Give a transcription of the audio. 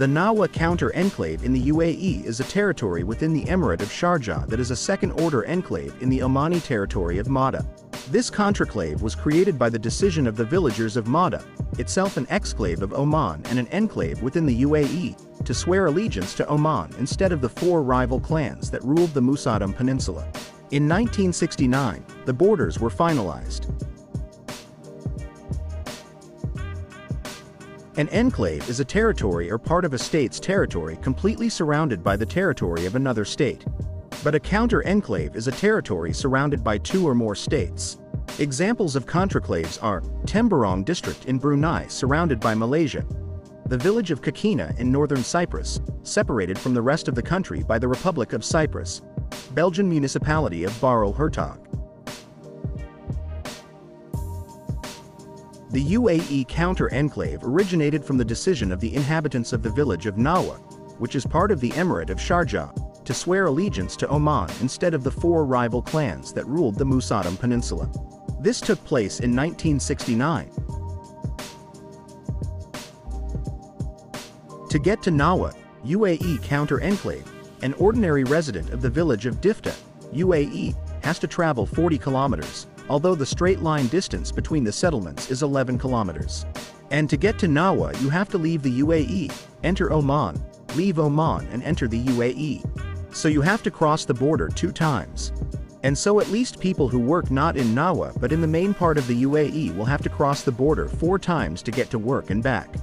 The Nahwa counter-enclave in the UAE is a territory within the Emirate of Sharjah that is a second-order enclave in the Omani territory of Madha. This contraclave was created by the decision of the villagers of Madha, itself an exclave of Oman and an enclave within the UAE, to swear allegiance to Oman instead of the four rival clans that ruled the Musandam Peninsula. In 1969, the borders were finalized. An enclave is a territory or part of a state's territory completely surrounded by the territory of another state. But a counter-enclave is a territory surrounded by two or more states. Examples of contraclaves are Temburong district in Brunei surrounded by Malaysia, the village of Kokkina in northern Cyprus, separated from the rest of the country by the Republic of Cyprus, Belgian municipality of Baarle Hertog, The UAE counter-enclave originated from the decision of the inhabitants of the village of Nahwa, which is part of the Emirate of Sharjah, to swear allegiance to Oman instead of the four rival clans that ruled the Musandam Peninsula. This took place in 1969. To get to Nahwa, UAE counter-enclave, an ordinary resident of the village of Difta, UAE, has to travel 40 kilometers, although the straight line distance between the settlements is 11 kilometers. And to get to Nahwa you have to leave the UAE, enter Oman, leave Oman and enter the UAE. So you have to cross the border two times. And so at least people who work not in Nahwa but in the main part of the UAE will have to cross the border four times to get to work and back.